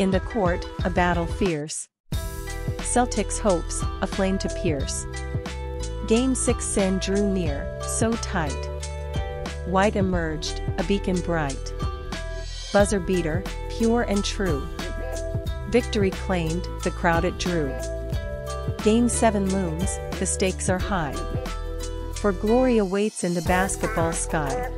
In the court, a battle fierce. Celtics hopes, a flame to pierce. Game 6 Sin drew near, so tight. White emerged, a beacon bright. Buzzer beater, pure and true. Victory claimed, the crowd it drew. Game 7 looms, the stakes are high. For glory awaits in the basketball sky.